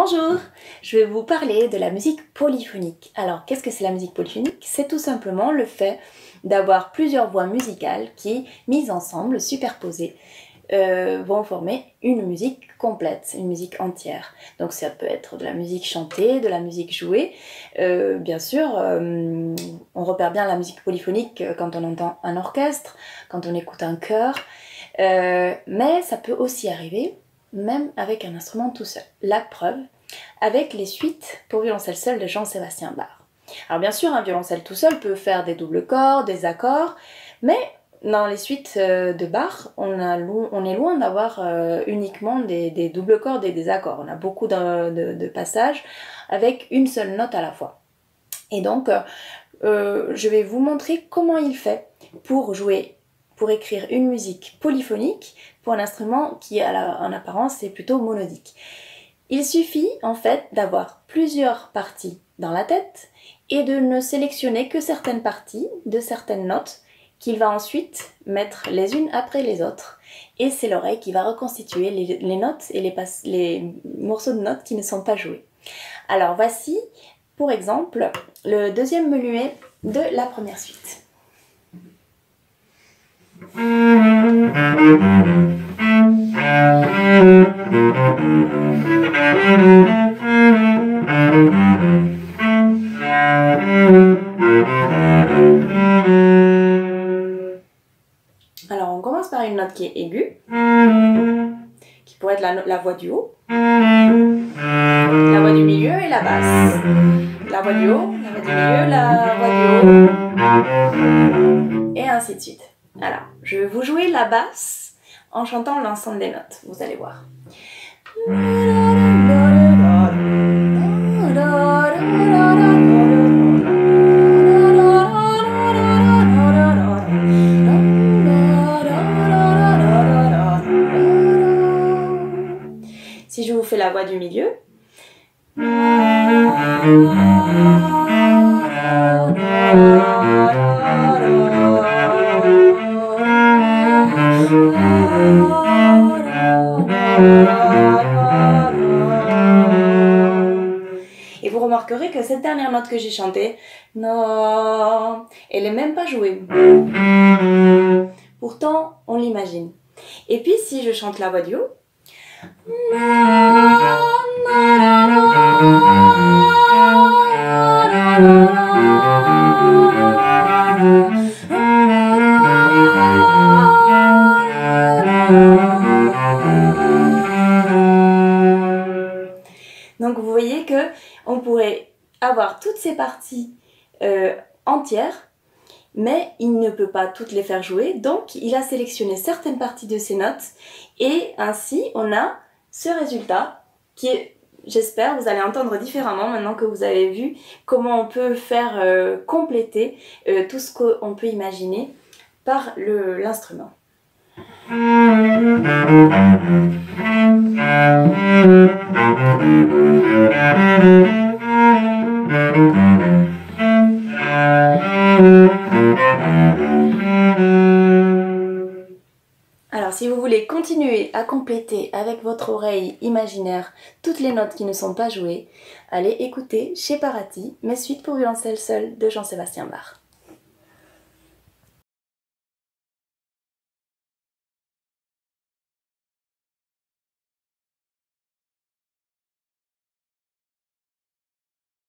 Bonjour, je vais vous parler de la musique polyphonique. Alors, qu'est-ce que c'est la musique polyphonique? C'est tout simplement le fait d'avoir plusieurs voix musicales qui, mises ensemble, superposées, euh, vont former une musique complète, une musique entière. Donc ça peut être de la musique chantée, de la musique jouée. Euh, bien sûr, euh, on repère bien la musique polyphonique quand on entend un orchestre, quand on écoute un chœur. mais ça peut aussi arriver même avec un instrument tout seul. La preuve, avec les suites pour violoncelle seul de Jean-Sébastien Bach. Alors bien sûr, un violoncelle tout seul peut faire des doubles corps, des accords, mais dans les suites euh, de Bach, on, est loin d'avoir euh, uniquement des, doubles cordes et des accords. On a beaucoup de, passages avec une seule note à la fois. Et donc, euh, je vais vous montrer comment il fait pour jouer pour écrire une musique polyphonique pour un instrument qui, en apparence, est plutôt monodique. Il suffit en fait d'avoir plusieurs parties dans la tête et de ne sélectionner que certaines parties de certaines notes qu'il va ensuite mettre les unes après les autres. Et c'est l'oreille qui va reconstituer les, notes et les, les morceaux de notes qui ne sont pas joués. Alors voici, pour exemple, le deuxième menuet de la première suite. Alors on commence par une note qui est aiguë, qui pourrait être la, voix du haut, la voix du milieu et la basse. La voix du haut, la voix du milieu, la voix du haut, et ainsi de suite. Alors, je vais vous jouer la basse en chantant l'ensemble des notes, vous allez voir. Si je vous fais la voix du milieu. Et vous remarquerez que cette dernière note que j'ai chantée, non, elle n'est même pas jouée. Pourtant, on l'imagine. Et puis si je chante la voix du haut, Donc vous voyez que on pourrait avoir toutes ces parties euh, entières, mais il ne peut pas toutes les faire jouer, donc il a sélectionné certaines parties de ces notes, et ainsi on a ce résultat qui est, j'espère, vous allez entendre différemment maintenant que vous avez vu comment on peut faire euh, compléter euh, tout ce qu'on peut imaginer par l'instrument. Alors si vous voulez continuer à compléter avec votre oreille imaginaire toutes les notes qui ne sont pas jouées, allez écouter chez Parati mes suites pour violoncelle seul de Jean-Sébastien Bach.